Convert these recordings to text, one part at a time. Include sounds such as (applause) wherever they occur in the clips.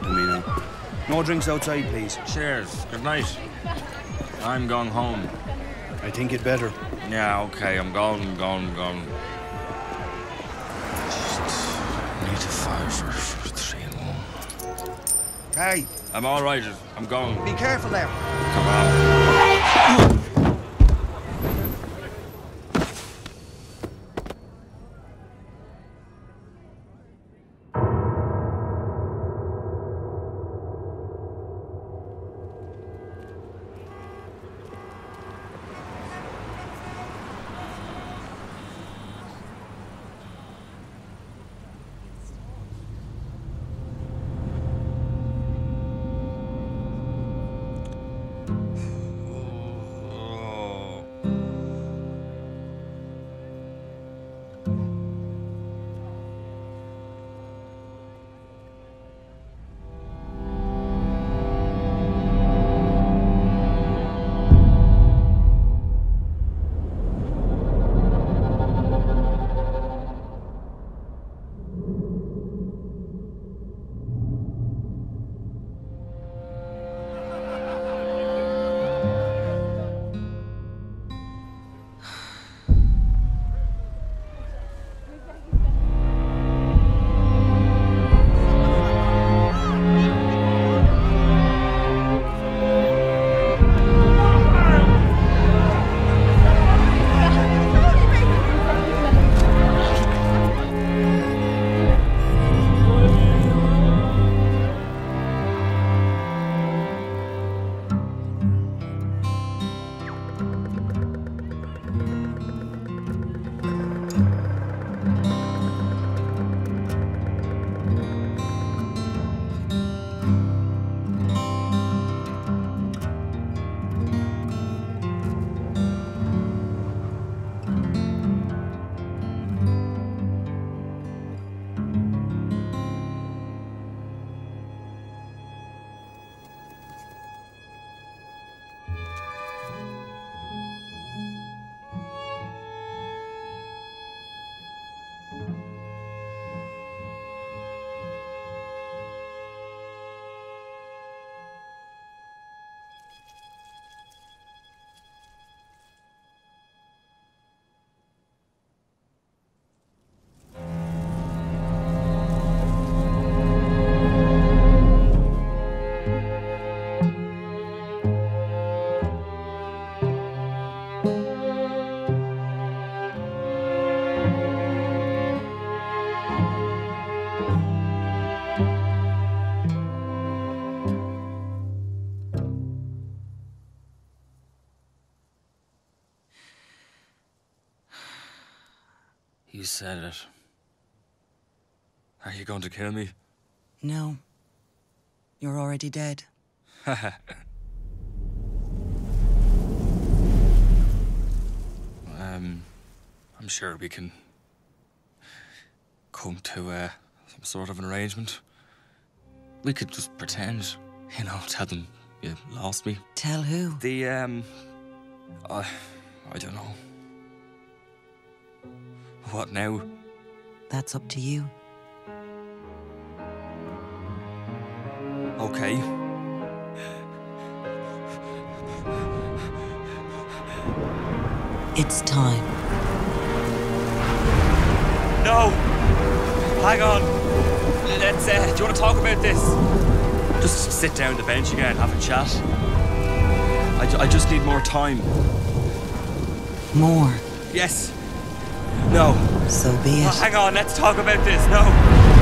to me now. No drinks outside, please. Cheers. Good night. I'm going home. I think it better. Yeah, okay. I'm going, I'm going, I'm going. Just need to fire for, for three and one. Hey, I'm all right. I'm going. be careful now. Come on. You said it. Are you going to kill me? No. You're already dead. (laughs) um, I'm sure we can come to uh, some sort of an arrangement. We could just pretend, you know, tell them you lost me. Tell who? The, um, I, I don't know. What now? That's up to you. Okay. It's time. No! Hang on. Let's, uh, do you want to talk about this? Just sit down on the bench again, have a chat. I, I just need more time. More. Yes. No. So be it. hang on, let's talk about this. No.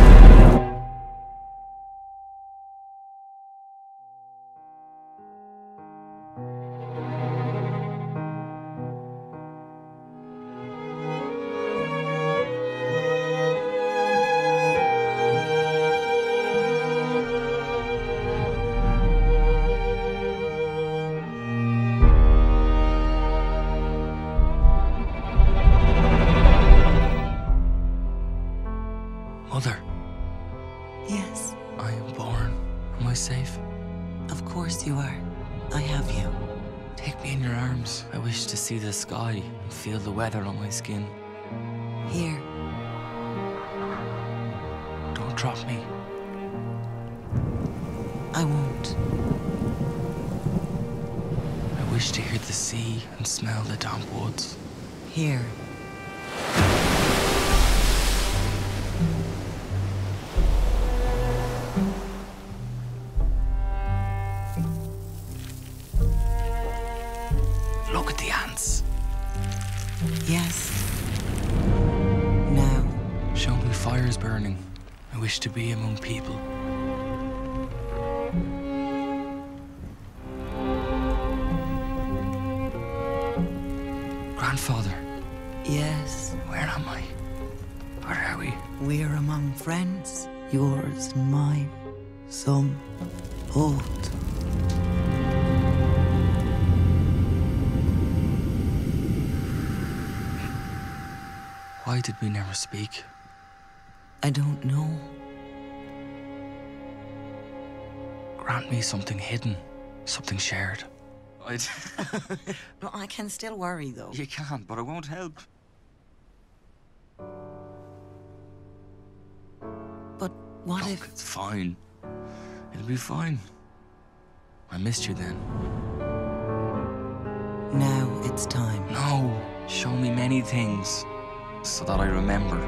Yes, I am born. Am I safe? of course you are. I have you. Take me in your arms. I wish to see the sky and feel the weather on my skin. Here. Don't drop me. I won't. I wish to hear the sea and smell the damp woods. Here. The ants. Yes. Now. Show me fires burning. I wish to be among people. Grandfather, Yes. where am I? Where are we? We're among friends, yours and mine. Some old. Why did we never speak? I don't know. Grant me something hidden, something shared. I'd... No, (laughs) (laughs) I can still worry though. you can't, but I won't help. But what Look, if it's fine. It'll be fine. I missed you then. now it's time? No, show me many things so that I remember.